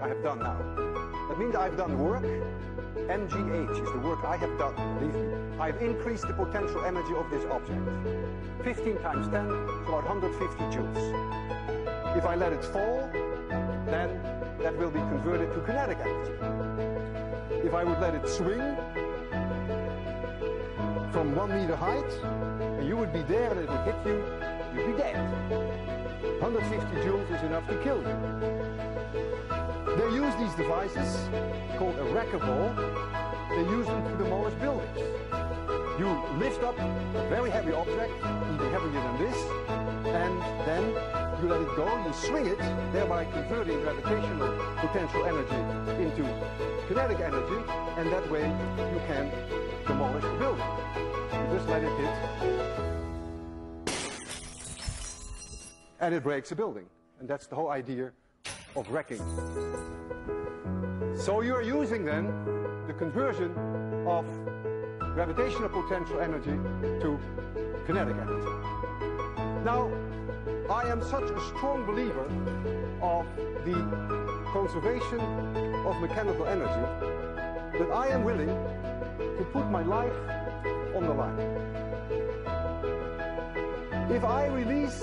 I have done now. That means I've done work. MGH is the work I have done, believe me. I've increased the potential energy of this object. 15 times 10 is about 150 joules. If I let it fall, then that will be converted to kinetic energy. If I would let it swing from one meter height, and you would be there and it would hit you, you'd be dead. 150 joules is enough to kill you. They use these devices, called a wrecker ball, they use them to demolish buildings. You lift up a very heavy object, even heavier than this, and then you let it go, you swing it, thereby converting gravitational potential energy into kinetic energy, and that way you can demolish the building. You just let it hit, and it breaks a building. And that's the whole idea of wrecking. So you are using then the conversion of gravitational potential energy to kinetic energy. Now, I am such a strong believer of the conservation of mechanical energy that I am willing to put my life on the line. If I release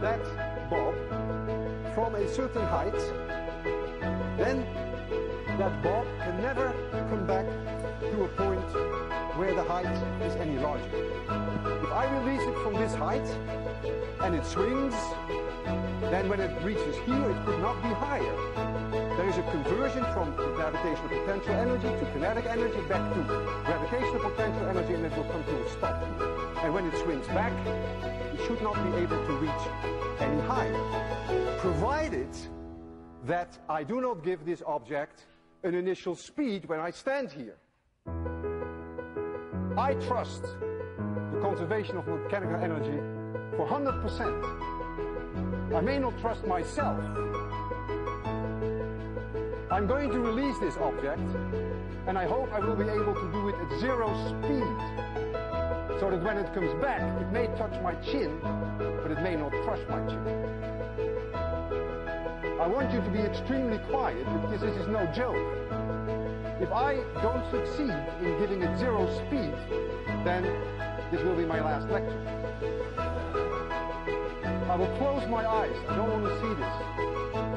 that bob from a certain height, then that bob can never come back to a point where the height is any larger. If I release it from this height and it swings, then when it reaches here, it could not be higher. There is a conversion from gravitational potential energy to kinetic energy back to gravitational potential energy and it will come to a stop. And when it swings back, it should not be able to reach any higher. Provided that I do not give this object an initial speed when I stand here. I trust the conservation of mechanical energy for 100%. I may not trust myself. I'm going to release this object, and I hope I will be able to do it at zero speed. So that when it comes back, it may touch my chin, but it may not crush my chin. I want you to be extremely quiet because this is no joke. If I don't succeed in giving it zero speed, then this will be my last lecture. I will close my eyes. I don't want to see this.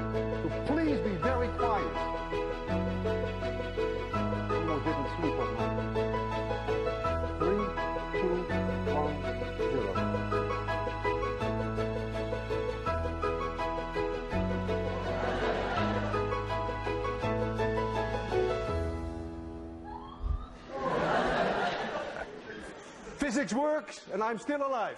Physics works, and I'm still alive.